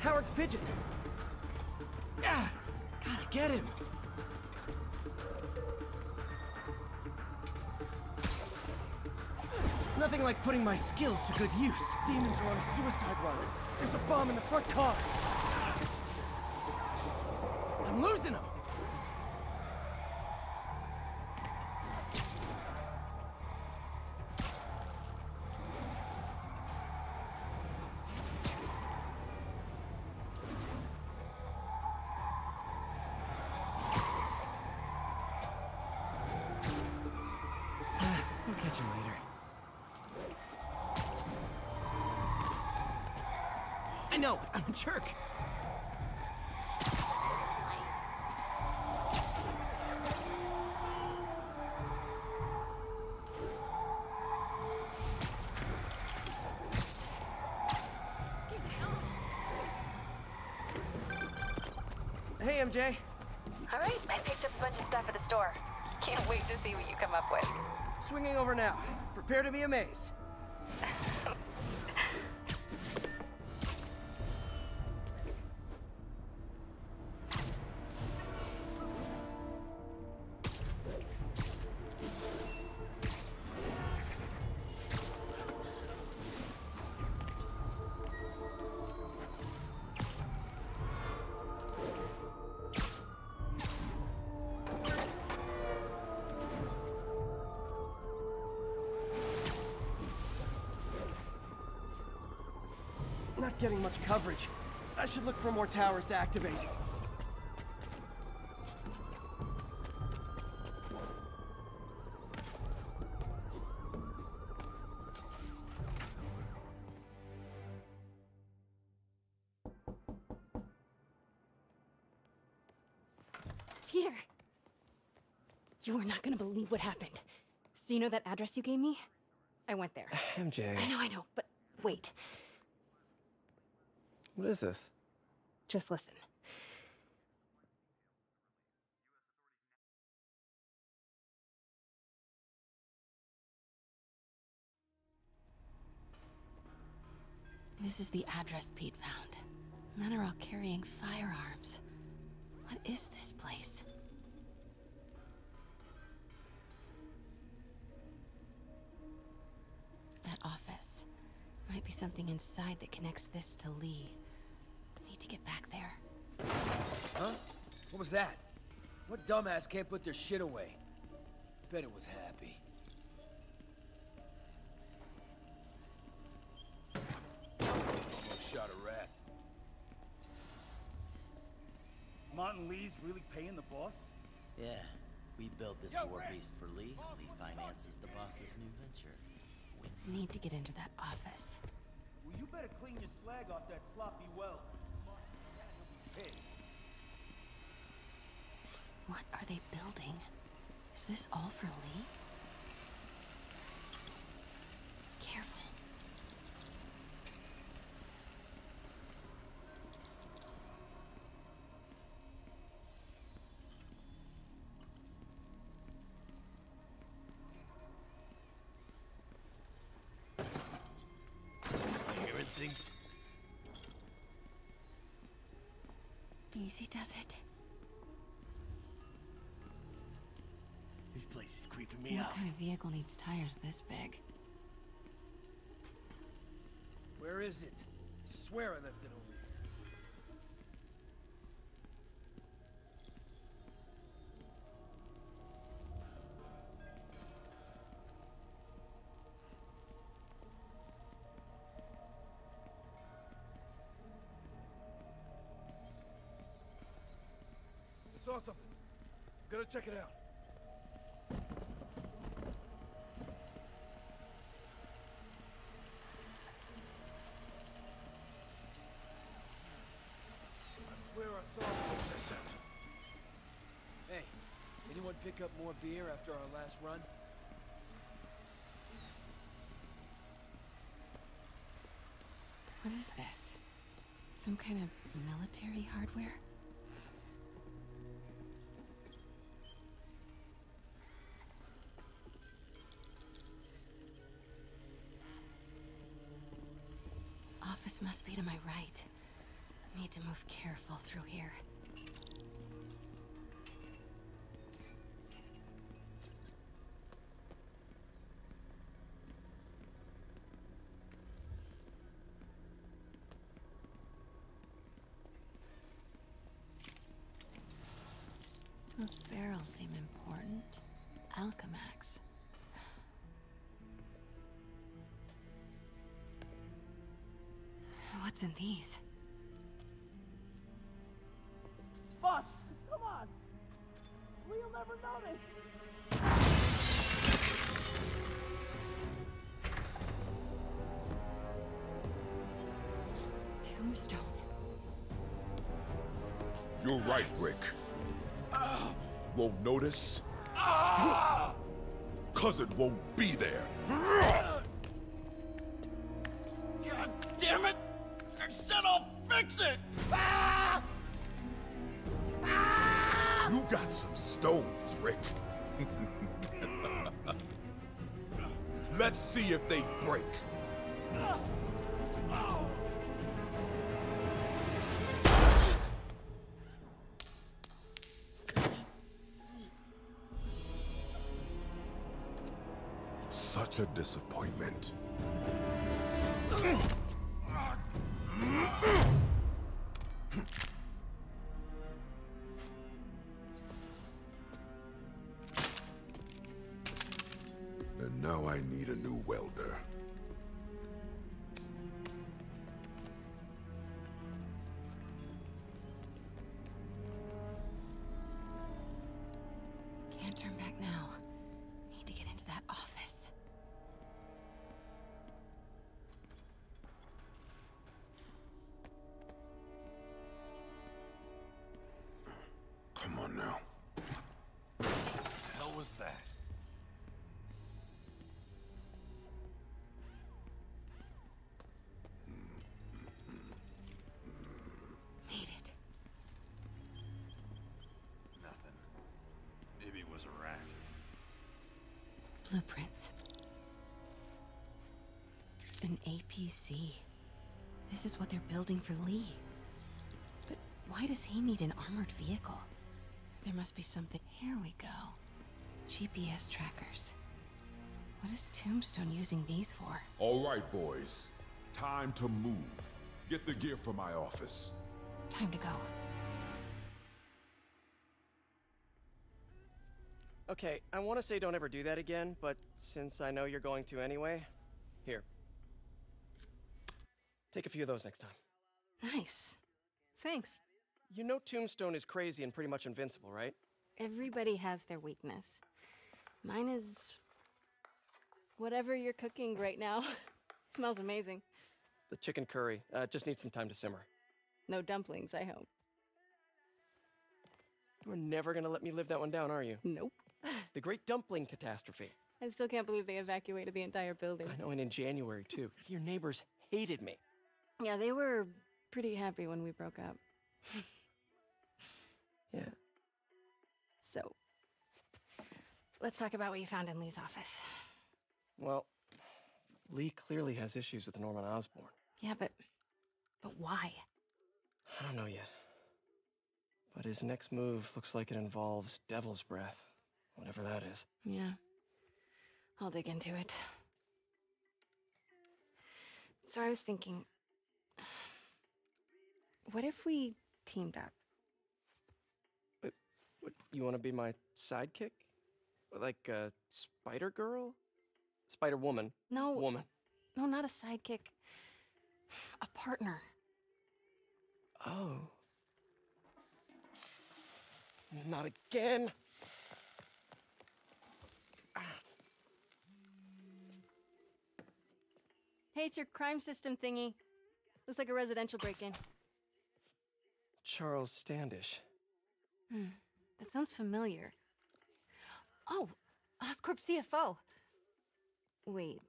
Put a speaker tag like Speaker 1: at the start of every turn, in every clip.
Speaker 1: Howard's pigeon. Ah, gotta get him. Nothing like putting my skills to good use. Demons are on a suicide run. There's a bomb in the front car. I'm losing them. Catch him later. I know, I'm a jerk. Hey, MJ.
Speaker 2: All right, I picked up a bunch of stuff at the store. Can't wait to see what you come up with.
Speaker 1: Swinging over now. Prepare to be amazed. Not getting much coverage. I should look for more towers to activate.
Speaker 3: Peter! You are not gonna believe what happened. So you know that address you gave me? I went there.
Speaker 1: MJ.
Speaker 3: I know, I know, but wait.
Speaker 1: What is this?
Speaker 3: Just listen.
Speaker 4: This is the address Pete found. Men are all carrying firearms. What is this place? That office. Might be something inside that connects this to Lee.
Speaker 5: What was that? What dumbass can't put their shit away? Bet it was happy. Almost shot a rat.
Speaker 6: Martin Lee's really paying the boss?
Speaker 7: Yeah, we built this war beast for Lee. Lee finances the boss's new venture.
Speaker 4: We need to get into that office.
Speaker 6: Well, you better clean your slag off that sloppy well. Hey,
Speaker 4: What are they building? Is this all for Lee? Careful.
Speaker 5: Hearing things?
Speaker 4: Easy does it.
Speaker 5: Place is creeping me
Speaker 4: What
Speaker 5: out.
Speaker 4: kind of vehicle needs tires this big?
Speaker 5: Where is it? I swear I left it over here.
Speaker 6: I saw something. Gotta check it out.
Speaker 5: Hey, anyone pick up more beer after our last run?
Speaker 4: What is this? Some kind of military hardware? Be to my right.
Speaker 8: Need to move careful through here. Those barrels seem important. Alchemax. What's in these?
Speaker 1: Boss, come on! We'll never notice!
Speaker 8: Tombstone.
Speaker 9: You're right, Rick. Won't notice? Ah! Cause it won't be there.
Speaker 10: God
Speaker 9: Let's see if they break. Such a disappointment.
Speaker 8: Blueprints. An APC. This is what they're building for Lee. But why does he need an armored vehicle? There must be something. Here we go. GPS trackers. What is Tombstone using these for?
Speaker 9: All right, boys. Time to move. Get the gear from my office.
Speaker 8: Time to go.
Speaker 1: Okay, I want to say don't ever do that again, but since I know you're going to anyway, here. Take a few of those next time.
Speaker 4: Nice. Thanks.
Speaker 1: You know Tombstone is crazy and pretty much invincible, right?
Speaker 4: Everybody has their weakness. Mine is. whatever you're cooking right now. it smells amazing.
Speaker 1: The chicken curry uh, just needs some time to simmer.
Speaker 4: No dumplings, I hope.
Speaker 1: You're never gonna let me live that one down, are you?
Speaker 4: Nope.
Speaker 1: The Great Dumpling Catastrophe.
Speaker 4: I still can't believe they evacuated the entire building.
Speaker 1: I know, and in January too. Your neighbors hated me.
Speaker 4: Yeah, they were pretty happy when we broke up.
Speaker 1: Yeah.
Speaker 4: So, let's talk about what you found in Lee's office.
Speaker 1: Well, Lee clearly has issues with Norman Osborn.
Speaker 4: Yeah, but. but why?
Speaker 1: I don't know yet. But his next move looks like it involves Devil's Breath, whatever that is.
Speaker 4: Yeah. I'll dig into it. So I was thinking, what if we teamed up?
Speaker 1: What, you want to be my sidekick? Like a Spider Girl? Spider Woman.
Speaker 4: No,
Speaker 1: Woman.
Speaker 4: no, not a sidekick. A partner.
Speaker 1: Oh. Not again.
Speaker 4: Hey, it's your crime system thingy. Looks like a residential break-in.
Speaker 1: Charles Standish.
Speaker 4: Hmm, that sounds familiar. Oh, Oscorp CFO. Wait,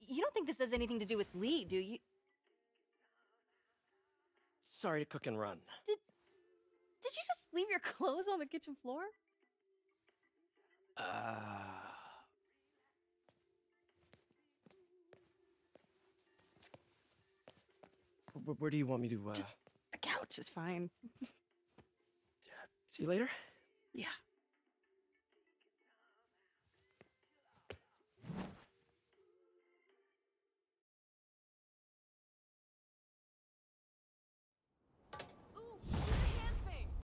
Speaker 4: you don't think this has anything to do with Lee, do you?
Speaker 1: Sorry to cook and run.
Speaker 4: Did did you just leave your clothes on the kitchen floor?
Speaker 1: Uh, where do you want me to? Uh...
Speaker 4: Just the couch is fine.
Speaker 1: uh, see you later.
Speaker 4: Yeah.